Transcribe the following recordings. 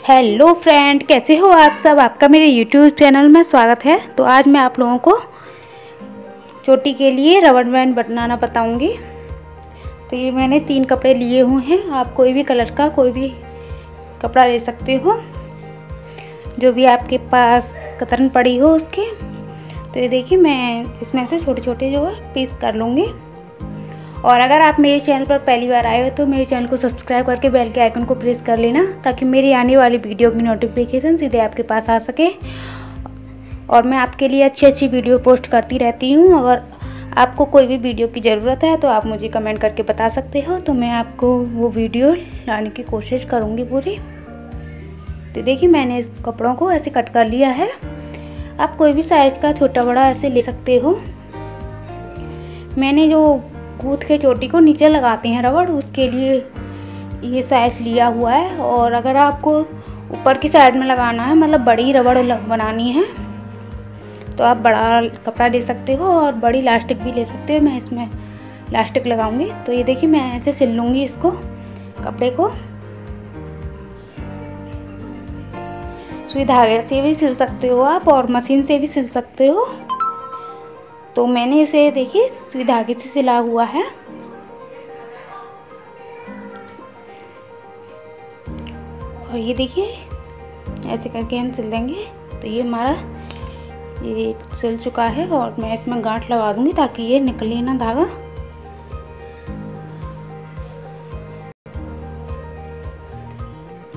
Hello friend, कैसे हो आप सब? आपका मेरे यूट्यूब चैनल में स्वागत है। तो आज मैं आप लोगों को चोटी के लिए रबर बैंड बनाना बताऊँगी। तो ये मैंने तीन कपड़े लिए हुए हैं। आप कोई भी कलर का कोई भी कपड़ा ले सकते हो। जो भी आपके पास कतरन पड़ी हो उसके। तो ये देखिए, मैं इसमें से छोटे छोटे जो है, पीस कर लूँगी। और अगर आप मेरे चैनल पर पहली बार आए हो तो मेरे चैनल को सब्सक्राइब करके बेल के आइकन को प्रेस कर लेना ताकि मेरी आने वाली वीडियो की नोटिफिकेशन सीधे आपके पास आ सके। और मैं आपके लिए अच्छी अच्छी वीडियो पोस्ट करती रहती हूँ। अगर आपको कोई भी वीडियो की ज़रूरत है तो आप मुझे कमेंट करके बता सकते हो। तो मैं आपको वो वीडियो लाने की कोशिश करूँगी पूरी। तो देखिए, मैंने इस कपड़ों को ऐसे कट कर लिया है। आप कोई भी साइज़ का छोटा बड़ा ऐसे ले सकते हो। मैंने जो गूथ के चोटी को नीचे लगाते हैं रबड़, उसके लिए ये साइज़ लिया हुआ है। और अगर आपको ऊपर की साइड में लगाना है मतलब बड़ी रबड़ बनानी है तो आप बड़ा कपड़ा ले सकते हो और बड़ी लास्टिक भी ले सकते हो। मैं इसमें लास्टिक लगाऊँगी। तो ये देखिए, मैं ऐसे सिल लूँगी इसको, कपड़े को। सुई धागे से भी सिल सकते हो आप और मशीन से भी सिल सकते हो। तो मैंने इसे, देखिए सुई धागे से सिला हुआ है। और ये देखिए, ऐसे करके हम सिल देंगे। तो ये हमारा, ये सिल चुका है और मैं इसमें गांठ लगा दूँगी ताकि ये निकले ना धागा।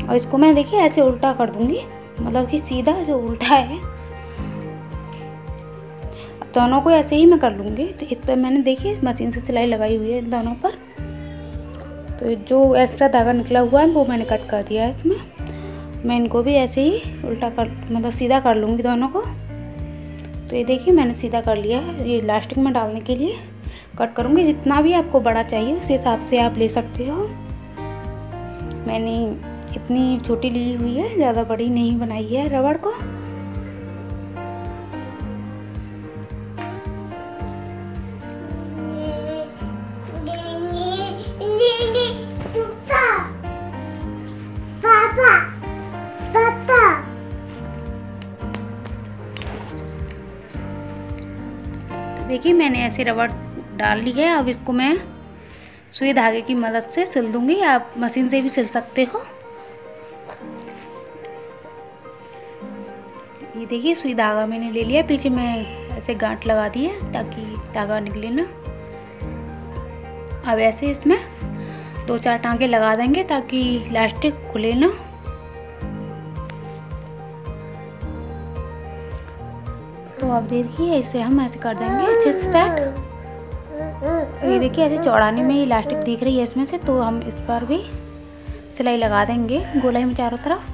और इसको मैं, देखिए, ऐसे उल्टा कर दूँगी। मतलब कि सीधा जो उल्टा है दोनों को ऐसे ही मैं कर लूँगी। तो इस पर मैंने देखिए मशीन से सिलाई लगाई हुई है इन दोनों पर। तो जो एक्स्ट्रा धागा निकला हुआ है, वो मैंने कट कर दिया है इसमें। मैं इनको भी ऐसे ही उल्टा कर मतलब सीधा कर लूँगी दोनों को। तो ये देखिए, मैंने सीधा कर लिया है। ये लास्टिक में डालने के लिए कट करूँगी। जितना भी आपको बड़ा चाहिए, उस हिसाब से आप ले सकते हो। मैंने इतनी छोटी ली हुई है, ज़्यादा बड़ी नहीं बनाई है रबड़ को। देखिए, मैंने ऐसे रबड़ डाल ली है, अब इसको मैं सुई धागे की मदद से सिल दूँगी। आप मशीन से भी सिल सकते हो। ये देखिए, सुई धागा मैंने ले लिया। पीछे मैं ऐसे गांठ लगा दी है ताकि धागा निकले ना। अब ऐसे इसमें दो चार टांके लगा देंगे ताकि इलास्टिक खुले ना। तो अब देखिए, इसे हम ऐसे कर देंगे, अच्छे से सेट ये देखिए, ऐसे चौड़ाने में इलास्टिक दिख रही है इसमें से तो हम इस पर भी सिलाई लगा देंगे, गोलाई में चारों तरफ़।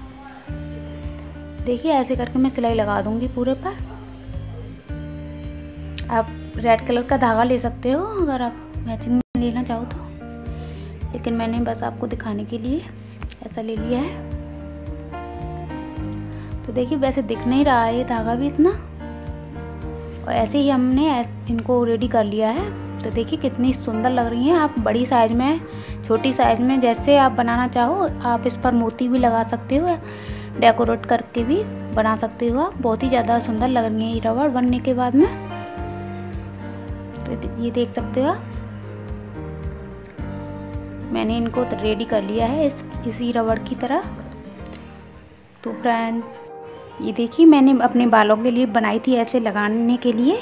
देखिए, ऐसे करके मैं सिलाई लगा दूँगी पूरे पर। आप रेड कलर का धागा ले सकते हो, अगर आप मैचिंग लेना चाहो तो। लेकिन मैंने बस आपको दिखाने के लिए ऐसा ले लिया है। तो देखिए, वैसे दिख नहीं रहा है ये धागा भी इतना। और ऐसे ही हमने इनको रेडी कर लिया है। तो देखिए कितनी सुंदर लग रही हैं। आप बड़ी साइज़ में, छोटी साइज़ में जैसे आप बनाना चाहो, आप इस पर मोती भी लगा सकते हो डेकोरेट करके भी बना सकते हो आप। बहुत ही ज़्यादा सुंदर लग रही है ये रबड़ बनने के बाद में। तो ये देख सकते हो मैंने इनको रेडी कर लिया है इस, इसी रबड़ की तरह। तो फ्रेंड ये देखिए, मैंने अपने बालों के लिए बनाई थी ऐसे लगाने के लिए।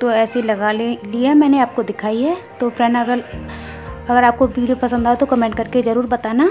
तो ऐसे लगा ले, लिया मैंने, आपको दिखाई है। तो फ्रेंड अगर अगर आपको वीडियो पसंद आए तो कमेंट करके ज़रूर बताना।